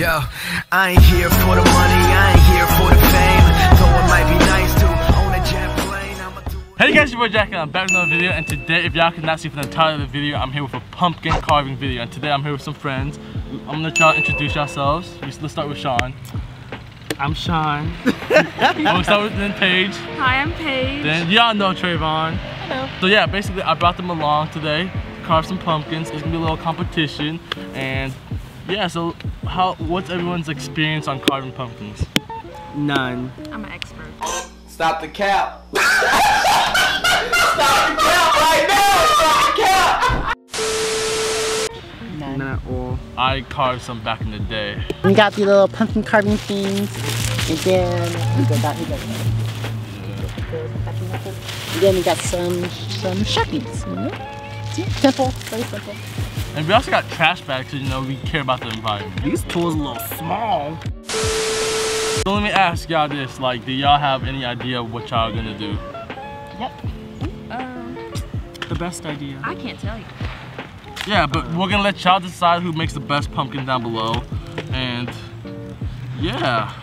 Yo, I ain't here for the money, I ain't here for the fame. Though it might be nice to own a jet plane, Hey guys, your boy Jack and I'm back with another video and today, if y'all could not see from the title of the video, I'm here with a pumpkin carving video and today I'm here with some friends. I'm gonna let y'all introduce yourselves. Let's start with Sean. I'm Sean. we'll start with then Paige. Hi, I'm Paige. Then y'all know Trayvon. Hello. So yeah, basically I brought them along today, to carve some pumpkins. It's gonna be a little competition and yeah, so how what's everyone's experience on carving pumpkins? None. I'm an expert. Stop the cap. Stop the cap right now. Stop the cap. None at all. I carved some back in the day. We got the little pumpkin carving things, and then we got, we got, and then we got some some sharpies. You know? See? Simple, very simple. And we also got trash bags, so you know we care about the environment. These tools a little small. So let me ask y'all this, like, do y'all have any idea of what y'all gonna do? Um, The best idea. I can't tell you. Yeah, but we're gonna let y'all decide who makes the best pumpkin down below. And yeah.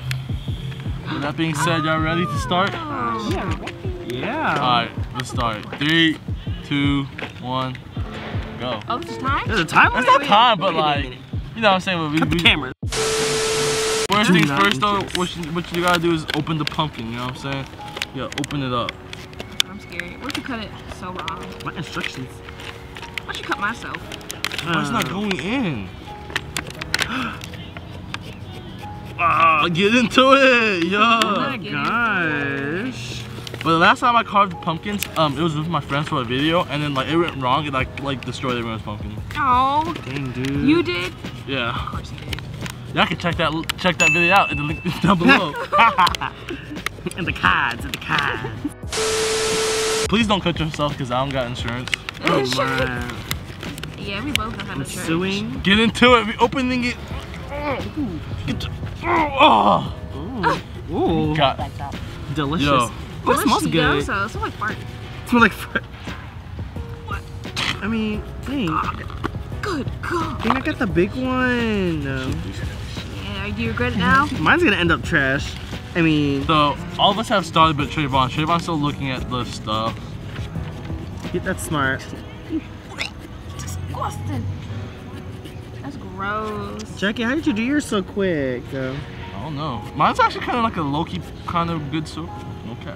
With that being said, y'all ready to start? Yeah. Alright, let's start. Three, two, one, go. Oh, this is time? There's a timer? It's not time, but like, you know what I'm saying? We, Cut the we- camera. First things first though, what you, what you gotta do is open the pumpkin, you know what I'm saying? Yeah, open it up. I'm scared. What if you cut it so wrong? My instructions. I should cut myself. Why it's not Uh, going in? Ah, get into it, Oh yo. my gosh. But the last time I carved pumpkins, um, it was with my friends for a video, and then like it went wrong, it like like destroyed everyone's pumpkin. Oh, Dang, dude. you did? Yeah, Of course you did. y'all can check that check that video out in the link down below. and the cards, and the cards. Please don't cut yourself, cause I don't got insurance. Oh man. Yeah, we both don't have I'm insurance. suing. Get into it. We opening it. Get to- oh, Ooh. Ooh. God. Delicious. Yo. Oh, it smells good. Delicioso. It smells like fart. It smells like fr- I mean, dang. Good God. Dang, I got the big one. No. Yeah, do you regret it now? Mine's gonna end up trash. I mean, So all of us have started, but Trayvon, Trayvon's still looking at the stuff. get that smart. Disgusting. That's gross. Jacky, how did you do yours so quick? though? I don't know. Mine's actually kind of like a low-key kind of good soup. Okay.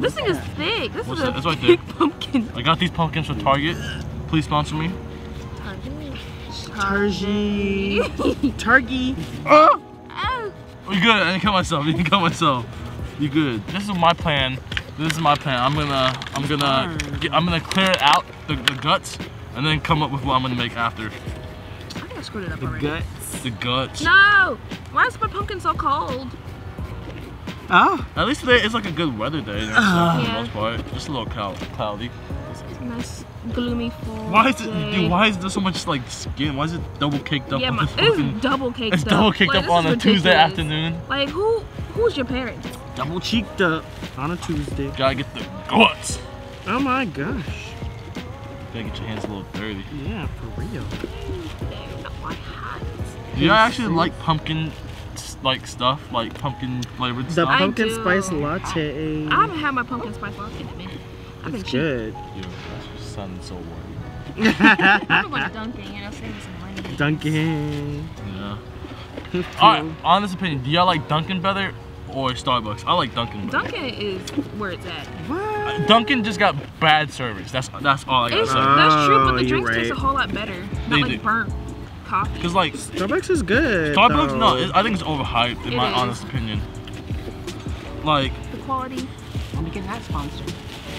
This thing is thick. This What's is a that? It's right thick pumpkin. I got these pumpkins from Target. Please sponsor me. Targy. Targy. Oh! Ah! Oh, You good? I didn't cut myself. You didn't cut myself. You good? This is my plan. This is my plan. I'm gonna, I'm gonna, get, I'm gonna clear it out the, the guts, and then come up with what I'm gonna make after. I think I screwed it up The already. guts. The guts. No! Why is my pumpkin so cold? Oh. At least today it's like a good weather day. there, so, Ah. for the Yeah. most part, just a little cloud, cloudy. It's a nice gloomy fall. Why is it? day. Dude, why is there so much like skin? Why is it double caked up Yeah, on my, this it is double caked It's up. double caked Like, up this on is a Tuesday afternoon. Like who? Who's your parents? Double cheeked up on a Tuesday. Gotta get the guts. Oh my gosh. Gotta get your hands a little dirty. Yeah, for real. They're not my hands. Do y'all actually like pumpkin s- like stuff, like pumpkin flavored The stuff? I pumpkin do. spice latte. I haven't had my pumpkin spice latte in a minute. I've been It's cheap. good. Yo, that's sounding so warm. I'm going to Dunkin', you know, save me some money. Dunkin'. Yeah. All right, honest opinion. Do y'all like Dunkin' better or Starbucks? I like Dunkin' better. Dunkin' is where it's at. What? Dunkin' just got bad service. That's that's all I gotta It's, say. that's true, but Oh, the you're drinks taste a whole lot better. They Not like do. burnt coffee. Cause like Starbucks is good. Starbucks, though. no, it, I think it's overhyped in It my is. honest opinion. Like the quality. Let me get that sponsored.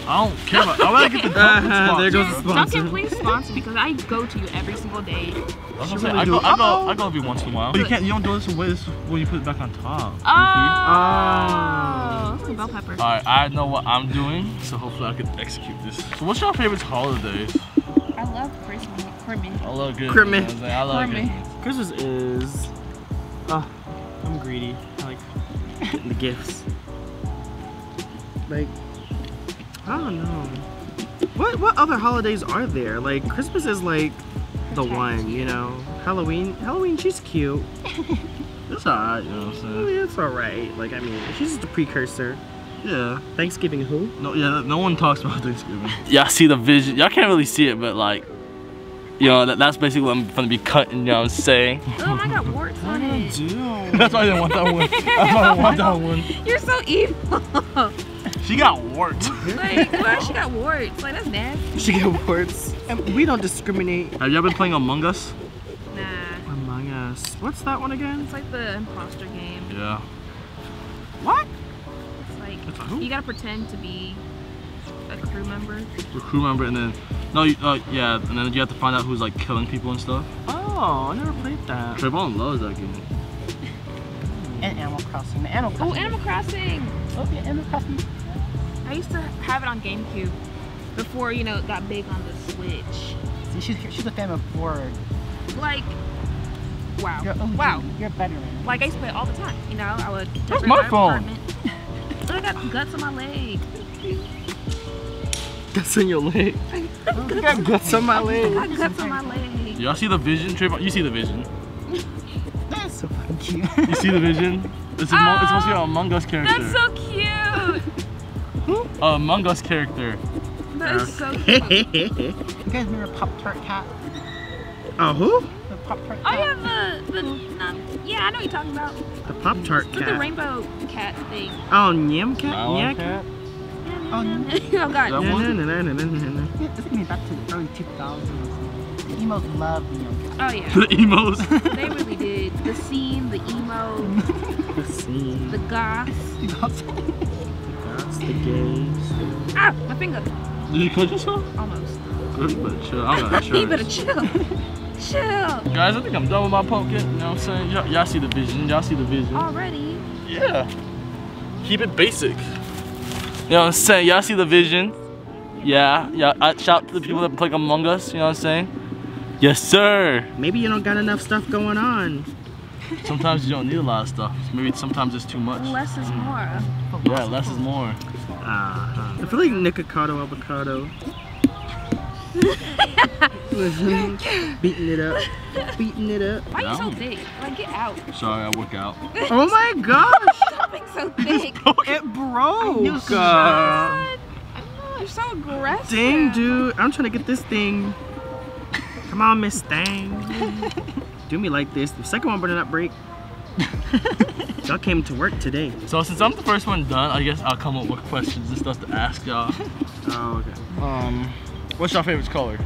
I don't care about. I want to get the Dunkin' uh-huh, there sponsor. goes the sponsor. Dunkin', please sponsor because I go to you every single day. That's what I'm Should saying. I go, I go, I go every once in a while. But you can't, you don't do this way. This is when you put it back on top. Oh, it's like bell pepper. All right, I know what I'm doing, so hopefully I can execute this. So, what's your favorite holidays? I love Christmas. Christmas. I love good. Christmas. You know I'm saying? I love Christmas. good. Christmas is. Oh, I'm greedy. I like getting the gifts. Like, I don't know. What what other holidays are there? Like Christmas is like the protect one, you know. Halloween, Halloween, she's cute. It's alright, you know what I'm saying? mean, it's alright. Like, I mean, she's just a precursor. Yeah. Thanksgiving who? No, yeah, no one talks about Thanksgiving. Y'all see the vision. Y'all can't really see it, but like, you know, that, that's basically what I'm gonna be cutting, you know what I'm saying? Oh, I got warts on it. that's why I didn't want that one. That's why I didn't want that one. You're so evil. She got warts. like, why she got warts? Like, that's nasty. She got warts. And we don't discriminate Have y'all been playing Among Us? Nah. among us. What's that one again? It's like the imposter game. Yeah. You gotta pretend to be a crew member. We're crew member, and then no, you- uh, yeah, and then you have to find out who's like killing people and stuff. Oh, I never played that. Trayvon loves that game. And Animal Crossing. Animal Crossing. Oh, Animal Crossing! Oh, yeah, Animal Crossing. I used to have it on GameCube before, you know, it got big on the Switch. See, she's, she's a fan of Ford. Like, wow. You're OG. Wow. You're a veteran. Like, I used to play it all the time. You know, I would That's my phone. apartment. Look, I got guts on my leg. Guts on your leg. I got guts on my leg. I leg. got guts on my leg. Y'all see the vision, Trayvon? You see the vision? That's so fucking cute. You see the vision? It's, among, it's supposed to be an Among Us character. That's so cute. A Among Us character. That is so cute. you guys remember Pop Tart Cat? oh, who? The Pop Tart Oh Cat? yeah, the the um, yeah, I know what you're talking about. The Pop Tart It's like the rainbow cat thing. Oh, Nyan cat? Nylon Nyak? cat? Oh, oh god. Yeah, This is me back to the early 2000s. The emos love the young cat. Oh yeah. The emos. They really did. The scene, the emo, Let's see. the goths. The gays. Ah, my finger. Did you cut yourself? Almost. Good, you better chill. I'm not You better chill. Chill. Guys, I think I'm done with my pumpkin. You know what I'm saying? Y'all y'all see the vision. Y'all see the vision. Already. Yeah. Keep it basic. You know what I'm saying? Y'all see the vision. Yeah. Yeah. I shout to the people that play Among Us. You know what I'm saying? Yes, sir. Maybe you don't got enough stuff going on. Sometimes you don't need a lot of stuff. Maybe sometimes it's too much. Less is more. Yeah, less is more. Uh-huh. I feel like Nikocado Avocado. Beating it up. Beating it up. Why are you so Yeah. thick? Like get out. Sorry, I work out. Oh my gosh! Stop being so thick. It broke! so. Uh, You're so aggressive. dang, dude. I'm trying to get this thing. Come on, Miss Thang. Do me like this. The second one better not break. Y'all came to work today. So since I'm the first one done, I guess I'll come up with questions and stuff to ask y'all. Oh, okay. Um, what's your favorite color?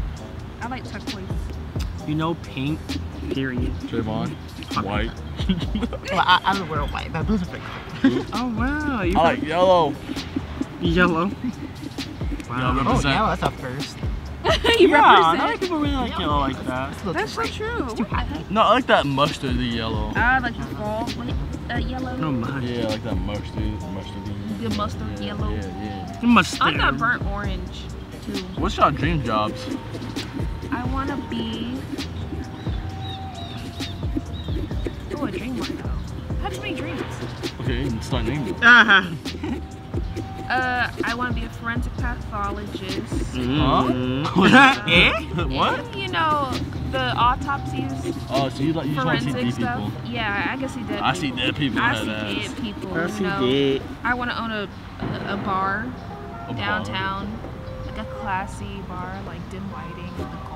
I like turquoise. You know pink, period. Trayvon. White. Well, I, I don't wear white, but blues are pretty cool. Oh, wow. You I like yellow. yellow. Y'all Wow. Oh, represent. yeah, that's a first. you Yeah, not represent. many people really like yellow like that. It's That's too so bright. true. It's too. No, I like that mustardy yellow. I like the fall uh, yellow. Oh my. Yeah, I like that mustard, mustardy. The mustard Yeah, yellow. Yeah, yeah. You must I like that burnt orange too. What's your dream jobs? I want to be. Oh, a dream one though. I have so many dreams. Okay, you can start naming them. Ah. Uh, I want to be a forensic pathologist. Mm. eh? what? And, you know, the autopsies, Oh, so you like you just want to see dead stuff. people? Yeah, I can see dead I people. see dead people. I head see ass. dead people. I see know. dead. I want to own a, a, a bar A bar. downtown, like a classy bar, like dim lighting with the gold.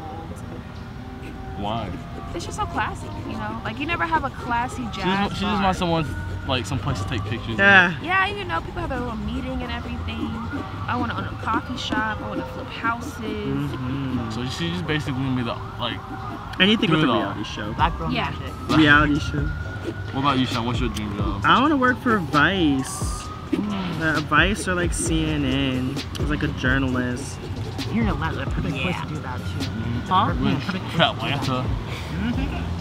Why? It's just so classy, you know. Like you never have a classy She just, she just wants someone like some place to take pictures. Yeah. Yeah, you know, people have their little meeting and everything. I want to own a coffee shop. I want to flip houses. Mhm. So she just basically gonna be the like. Anything with a Do it all. reality show. Black girl Yeah. magic. Reality show. What about you, Sean? What's your dream job? I want to work for Vice. Uh, Vice or like CNN. As like a journalist. You're in Atlanta, the perfect place to do that too. Huh? You're in perfect place to do that.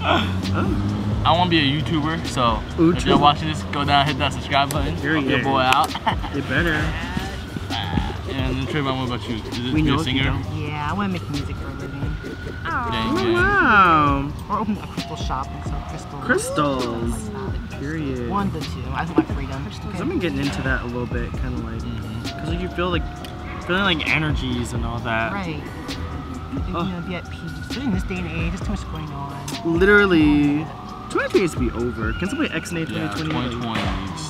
Atlanta. I want to be a YouTuber, so if you're watching this, go down, hit that subscribe button, Here help he your boy out. They better. and then Trayvon, what about you? Is it We be know a singer? Yeah, I want to make music for a living. Aw. Gang, Oh, gang. wow. Or open a crystal shop and sell crystals. Crystals. Period. One to two. I just want my freedom. Cause I've been getting into that a little bit, kind of like, Mhm. cause like you feel like feeling like energies and all that. Right. you know, be at peace. Especially in this day and age, there's too much going on. Literally, 2020 needs to be over. Can somebody X-Nate Yeah, 2020? 2020 needs.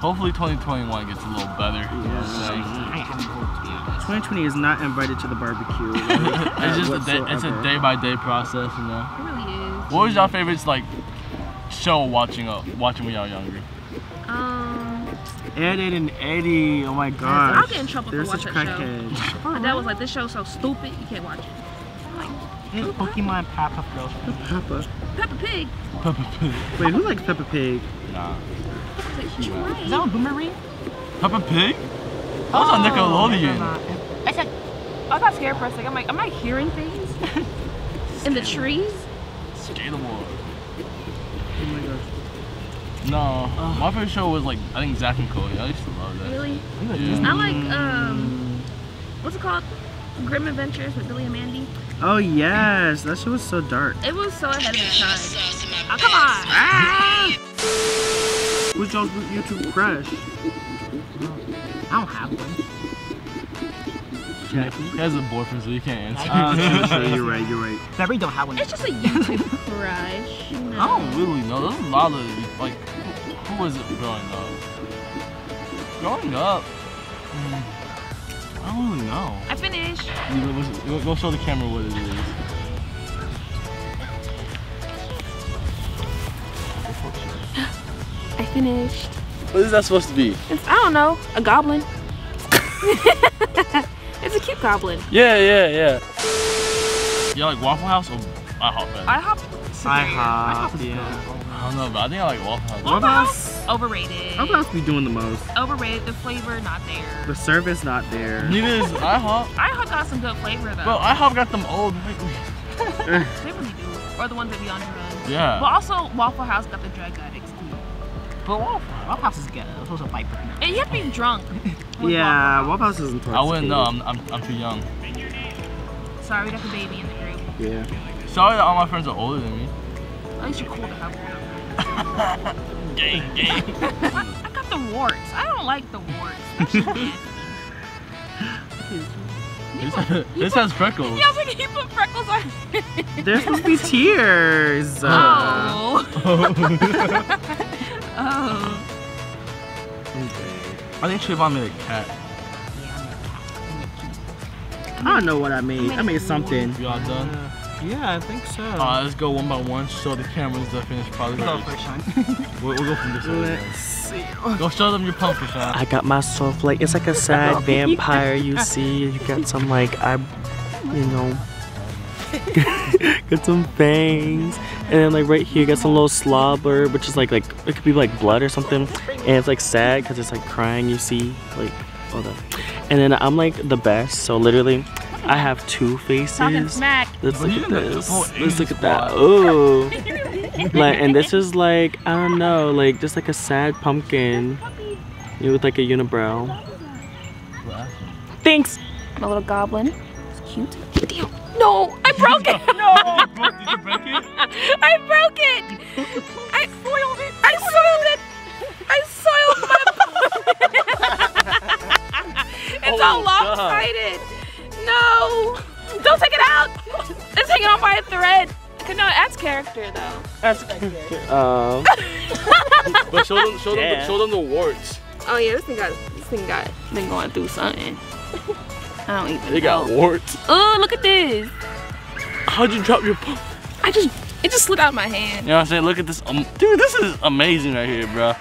Hopefully 2021 gets a little better. you 2020 is not invited to the barbecue. it's just a day, it's a day by day process, you know. It really is. What was your favorite like show watching up watching when y'all younger? Um, Ed, Ed, and Eddy. Oh my gosh. I'll get in trouble They're for such watching that show. crackheads. my dad was like, "This show's so stupid, you can't watch it." Hey, Pokemon Powerpuff Girls. Peppa. Peppa Pig. Peppa Pig. Wait, who likes Peppa Pig? Nah. Is that on Boomerang? Peppa Pig? That was on Nickelodeon. I said, I got scared for a second. I'm like, am I hearing things in the trees? Skater board. Oh my gosh. No, my favorite show was like I think Zack and Cody. I used to love that. Really? Yeah. I like um, what's it called? Grim Adventures with Billy and Mandy. Oh yes, that shit was so dark. It was so ahead of its time. Oh, come on. Who's y'all's YouTube crush? I don't have one. Jacky. He has a boyfriend, so you can't answer. True, true, you're right, you're right. But I don't have one. It's just a YouTube crush. You know. I don't really know. There's a lot of like, who, who was it growing up? Growing up, mm, I don't really know. I finished. You go- Go, go show the camera what it is. I finished. What is that supposed to be? It's, I don't know, a goblin. it's a cute goblin. Yeah, yeah, yeah. You like Waffle House or IHOP better? I hop. IHOP, yeah. I don't know, but I think I like Waffle House. Waffle House. Overrated. Waffle House be doing the most. Overrated. The flavor not there. The service not there. Neither is IHOP. I hope got some good flavor though. Bro, IHOP got them old. they really do. Or the ones that be on your own. Yeah. But also Waffle House got the drug addicts too. But Waffle, Waffle House is good. It's also a viper. And you have to be drunk. Yeah, Waffle Waffle House is intoxicating. I wouldn't know. I'm, I'm, I'm too young. Sorry, we got the baby in the group. Yeah. Sorry that all my friends are older than me. At least you're cool to have one. Gang, gang. I, I got the warts. I don't like the warts. That shit this, this has freckles. Yeah, I was like, he put freckles on. There's supposed to be tears. Uh, Oh. Oh. I think Trayvon me a cat. I don't know what I made. I made something. You all done? Uh, yeah, I think so. Alright, let's go one by one. Show the cameras the finished product. Go first, Sean. We'll, we'll go from this way. Let's see. Go show them your pumpkin, Sean. I got myself like it's like a sad vampire. You see, you got some like I, you know, got some fangs, and then like right here, you got some little slobber, which is like like it could be like blood or something, and it's like sad because it's like crying. You see, like all that, and then I'm like the best. So literally, I have two faces. Let's look at got this. Let's look at that. squad. Ooh. like, and this is like I don't know, like just like a sad pumpkin. You with like a unibrow. Thanks. My little goblin. It's cute. Damn. No, I broke it. no! Did you break it? I broke it. I soiled it. I soiled it. I soiled my. it's all Oh, God. lopsided. No, don't take it out. It's hanging on by a thread. No, it adds character though. That's character. um. But show them, show them, Yeah. the, show them the warts. Oh yeah, this thing got this thing got been going through something. I don't even They got warts. Oh, look at this. How'd you drop your pump? I just it just slid out of my hand. You know what I'm saying? Look at this. Um, dude, this is amazing right here, bro.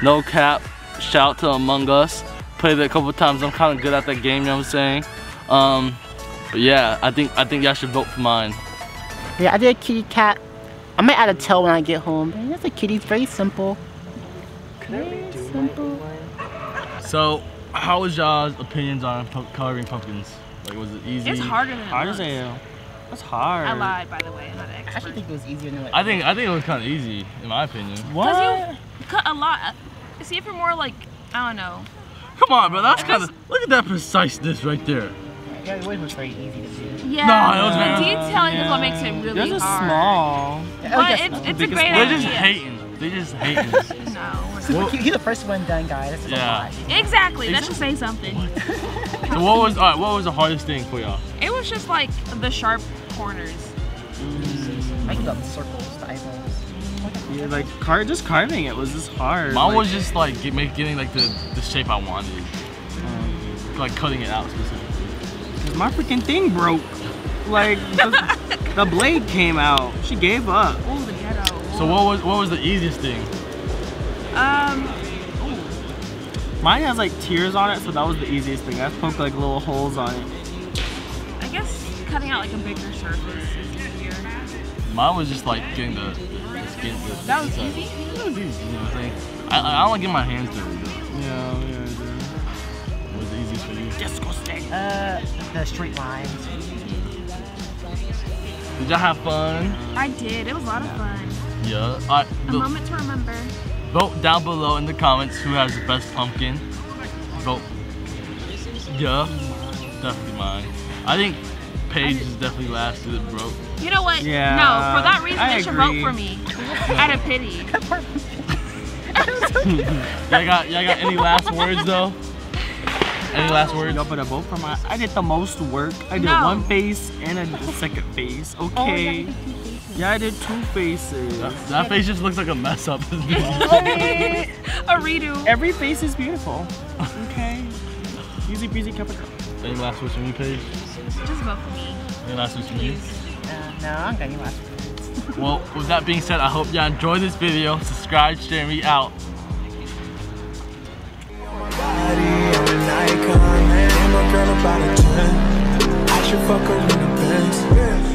No cap. Shout out to Among Us. Played it a couple times. I'm kind of good at that game, you know what I'm saying? Um, but yeah, I think I think y'all should vote for mine. Yeah, I did a kitty cat. I might add a tail when I get home. But that's a kitty. It's very simple. Very simple. So, how was y'all's opinions on coloring pumpkins? Like, was it easy? It's harder than it Hard as looks. hell. That's hard. I lied, by the way. I'm not an I actually think it was easier than what I think I think it was kind of easy, in my opinion. Because you cut a lot. See, if you're more like, I don't know. Come on, bro. That's kind of. Look at that preciseness right there. Yeah, it was very easy to do. Yeah, No, it was the very- detailing is what makes it really Yours is hard. small. It was But just it's, the it's a great one. They're idea. just hating. They just hating. No, we're Well- cute. He's the first one done, guys. This is a Yeah. lot. Exactly. That should say something. So what was all right? What was the hardest thing for y'all? It was just like the sharp corners. I can do the circles, the eyeballs. Yeah, like car just carving it was just hard. Mine like, was just like get, make, getting like the, the shape I wanted, like cutting it out specifically. my freaking thing broke. Like the, the blade came out. She gave up. Ooh, the ghetto. So what was what was the easiest thing? Um, Mine has like tears on it, so that was the easiest thing. I poked like little holes on it. I guess cutting out like a bigger surface is easier. Mine was just like getting the, the, the skin. The, That was the- easy? That was easy. You know what I'm saying? I, I, I don't like get my hands dirty. though. Yeah, yeah, What was the easiest for you? Disgusting. Uh, the straight lines. Did y'all have fun? I did. It was a lot of fun. Yeah. All right. A moment to remember. vote down below in the comments who has the best pumpkin. Vote. Yeah. Definitely mine. I think Paige is definitely last because it broke. You know what? Yeah, no, for that reason, I they should agree. vote for me. Out of pity. Y'all got y'all got any last words though? Any last um, words? Yo, but a vote for my. I did the most work. I did No. one face and I did the second face. Oh, okay. yeah, I did two faces. That, that face just looks like a mess up. a redo. Every face is beautiful. Okay. Easy peasy cup of coffee. Any last words from you, Paige? Just vote for me. Any last words from you? Uh, no, I'm gonna last. Well, with that being said, I hope y'all enjoyed this video. Subscribe, share, me out. body, I'm an icon, man. I'm a girl about a 10. I should fuck her in the Benz.